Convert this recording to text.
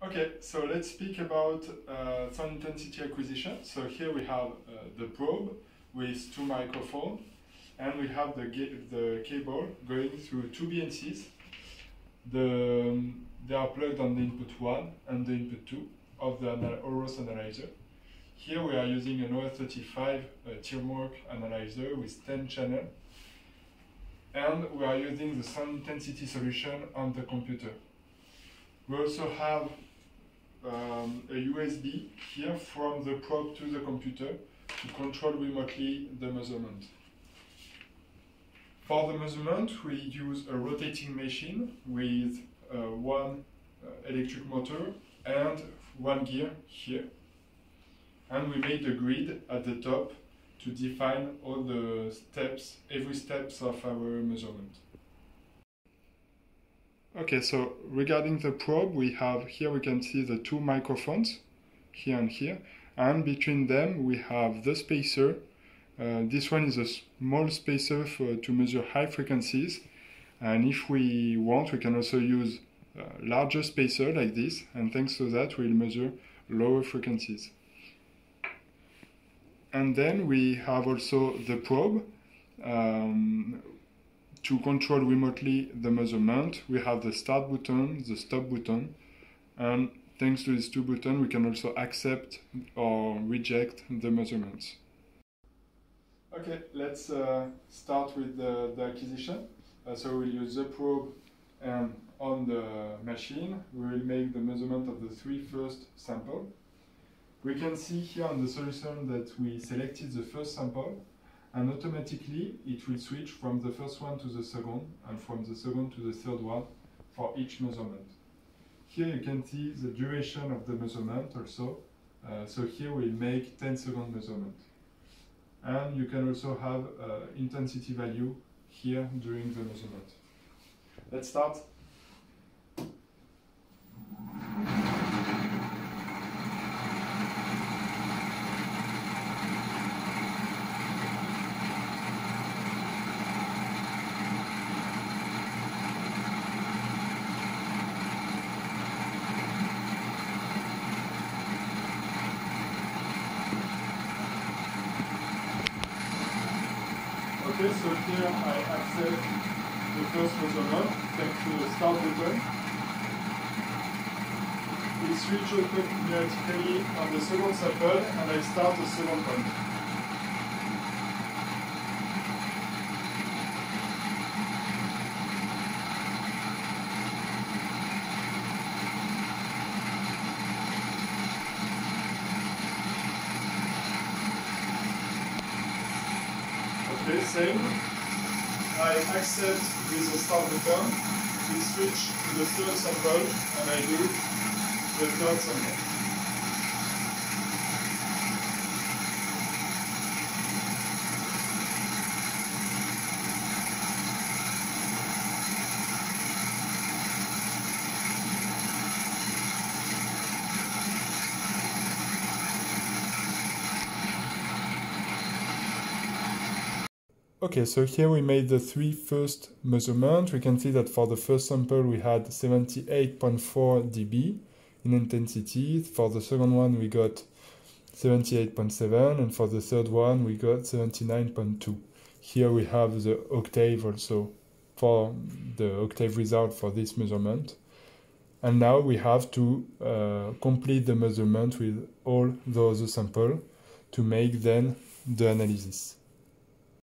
Okay, so let's speak about uh, sound intensity acquisition. So here we have uh, the probe with two microphones, and we have the, the cable going through two BNCs. The, um, they are plugged on the input 1 and the input 2 of the OROS analyzer. Here we are using an OR35 uh, teamwork analyzer with 10 channels, and we are using the sound intensity solution on the computer. We also have um, a USB here from the probe to the computer to control remotely the measurement. For the measurement, we use a rotating machine with uh, one uh, electric motor and one gear here. And we made a grid at the top to define all the steps, every steps of our measurement. Okay, so regarding the probe, we have here we can see the two microphones, here and here, and between them we have the spacer. Uh, this one is a small spacer for, to measure high frequencies, and if we want, we can also use a larger spacer like this, and thanks to that we'll measure lower frequencies. And then we have also the probe. Um, to control remotely the measurement, we have the start button, the stop button, and thanks to these two buttons, we can also accept or reject the measurements. Okay, let's uh, start with the, the acquisition. Uh, so we'll use the probe and on the machine, we will make the measurement of the three first sample. We can see here on the solution that we selected the first sample and automatically it will switch from the first one to the second and from the second to the third one for each measurement. Here you can see the duration of the measurement also. Uh, so here we'll make 10 second measurement. And you can also have uh, intensity value here during the measurement. Let's start. Okay, so here I accept the first measurement thanks to the start button. It switches automatically on the second sample and I start the second point. Okay, same. I accept with the start button, we switch to the third sample, and I do the third sample. Okay, so here we made the three first measurements. We can see that for the first sample we had 78.4 dB in intensity. For the second one we got 78.7 and for the third one we got 79.2. Here we have the octave also for the octave result for this measurement. And now we have to uh, complete the measurement with all the other samples to make then the analysis.